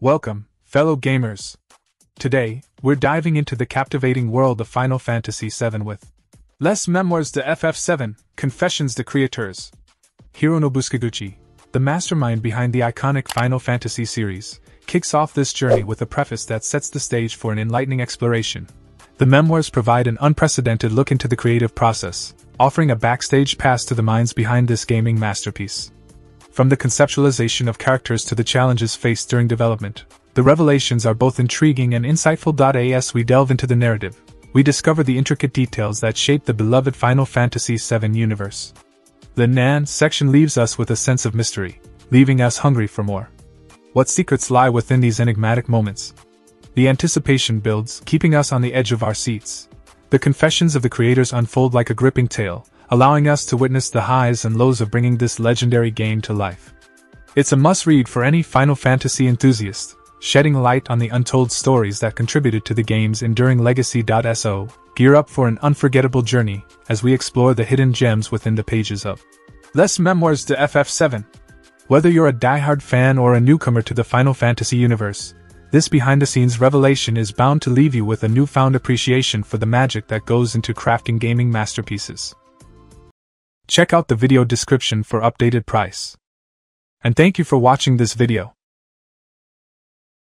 Welcome, fellow gamers. Today, we're diving into the captivating world of Final Fantasy VII with Les Memoirs de FF7 Confessions de Creators. Hironobu Sakaguchi, the mastermind behind the iconic Final Fantasy series, kicks off this journey with a preface that sets the stage for an enlightening exploration. The memoirs provide an unprecedented look into the creative process, offering a backstage pass to the minds behind this gaming masterpiece. From the conceptualization of characters to the challenges faced during development, the revelations are both intriguing and insightful. As we delve into the narrative, we discover the intricate details that shape the beloved Final Fantasy VII universe. The Nan section leaves us with a sense of mystery, leaving us hungry for more. What secrets lie within these enigmatic moments? The anticipation builds, keeping us on the edge of our seats. The confessions of the creators unfold like a gripping tale, allowing us to witness the highs and lows of bringing this legendary game to life. It's a must read for any Final Fantasy enthusiast, shedding light on the untold stories that contributed to the game's enduring legacy. So, gear up for an unforgettable journey as we explore the hidden gems within the pages of Les Memoirs de FF7. Whether you're a die-hard fan or a newcomer to the Final Fantasy universe, this behind the scenes revelation is bound to leave you with a newfound appreciation for the magic that goes into crafting gaming masterpieces. Check out the video description for updated price. And thank you for watching this video.